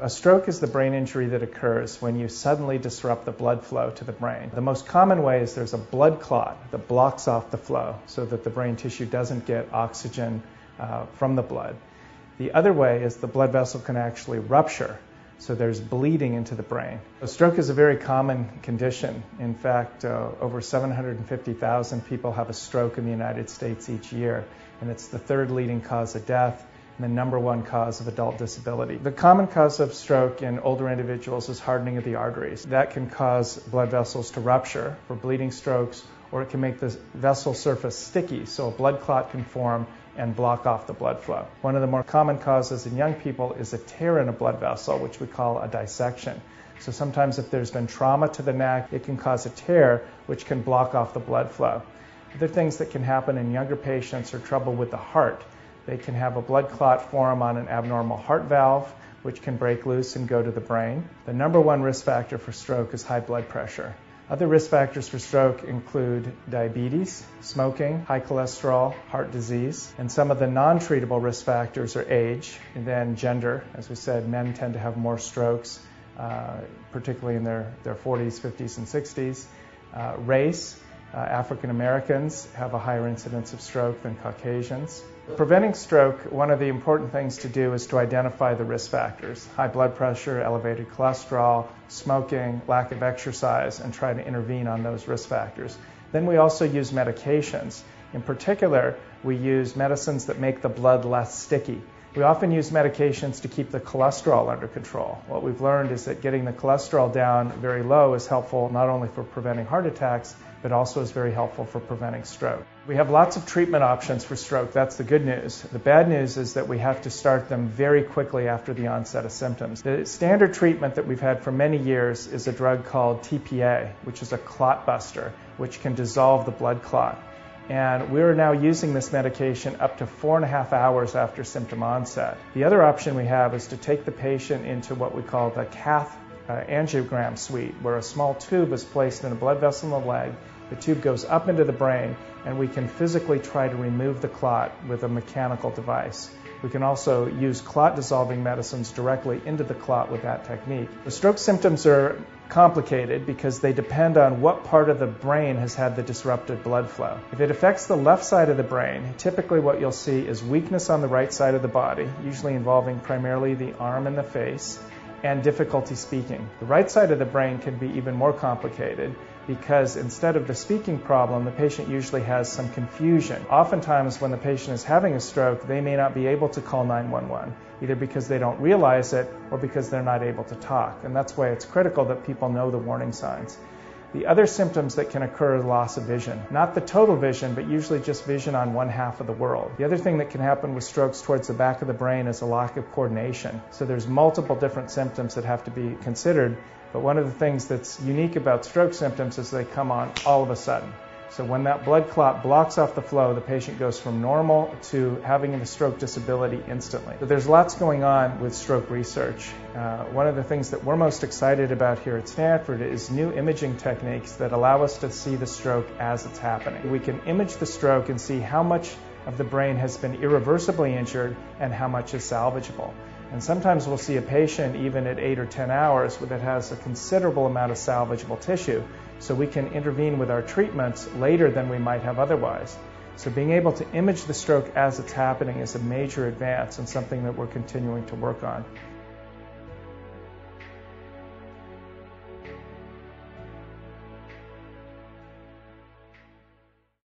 A stroke is the brain injury that occurs when you suddenly disrupt the blood flow to the brain. The most common way is there's a blood clot that blocks off the flow so that the brain tissue doesn't get oxygen uh, from the blood. The other way is the blood vessel can actually rupture, so there's bleeding into the brain. A stroke is a very common condition. In fact, uh, over 750,000 people have a stroke in the United States each year, and it's the third leading cause of death the number one cause of adult disability. The common cause of stroke in older individuals is hardening of the arteries. That can cause blood vessels to rupture for bleeding strokes, or it can make the vessel surface sticky, so a blood clot can form and block off the blood flow. One of the more common causes in young people is a tear in a blood vessel, which we call a dissection. So sometimes if there's been trauma to the neck, it can cause a tear, which can block off the blood flow. Other things that can happen in younger patients are trouble with the heart. They can have a blood clot form on an abnormal heart valve, which can break loose and go to the brain. The number one risk factor for stroke is high blood pressure. Other risk factors for stroke include diabetes, smoking, high cholesterol, heart disease, and some of the non treatable risk factors are age and then gender. As we said, men tend to have more strokes, uh, particularly in their, their 40s, 50s, and 60s. Uh, race, uh, African Americans have a higher incidence of stroke than Caucasians. Preventing stroke, one of the important things to do is to identify the risk factors high blood pressure, elevated cholesterol, smoking, lack of exercise, and try to intervene on those risk factors. Then we also use medications. In particular, we use medicines that make the blood less sticky. We often use medications to keep the cholesterol under control. What we've learned is that getting the cholesterol down very low is helpful not only for preventing heart attacks, but also is very helpful for preventing stroke. We have lots of treatment options for stroke. That's the good news. The bad news is that we have to start them very quickly after the onset of symptoms. The standard treatment that we've had for many years is a drug called TPA, which is a clot buster, which can dissolve the blood clot. And we're now using this medication up to four and a half hours after symptom onset. The other option we have is to take the patient into what we call the cath uh, angiogram suite, where a small tube is placed in a blood vessel in the leg. The tube goes up into the brain, and we can physically try to remove the clot with a mechanical device. We can also use clot dissolving medicines directly into the clot with that technique. The stroke symptoms are complicated because they depend on what part of the brain has had the disrupted blood flow. If it affects the left side of the brain, typically what you'll see is weakness on the right side of the body, usually involving primarily the arm and the face, and difficulty speaking. The right side of the brain can be even more complicated because instead of the speaking problem, the patient usually has some confusion. Oftentimes, when the patient is having a stroke, they may not be able to call 911, either because they don't realize it or because they're not able to talk. And that's why it's critical that people know the warning signs. The other symptoms that can occur are loss of vision. Not the total vision, but usually just vision on one half of the world. The other thing that can happen with strokes towards the back of the brain is a lack of coordination. So there's multiple different symptoms that have to be considered but one of the things that's unique about stroke symptoms is they come on all of a sudden. So when that blood clot blocks off the flow, the patient goes from normal to having a stroke disability instantly. So there's lots going on with stroke research. Uh, one of the things that we're most excited about here at Stanford is new imaging techniques that allow us to see the stroke as it's happening. We can image the stroke and see how much of the brain has been irreversibly injured and how much is salvageable. And sometimes we'll see a patient, even at 8 or 10 hours, that has a considerable amount of salvageable tissue. So we can intervene with our treatments later than we might have otherwise. So being able to image the stroke as it's happening is a major advance and something that we're continuing to work on.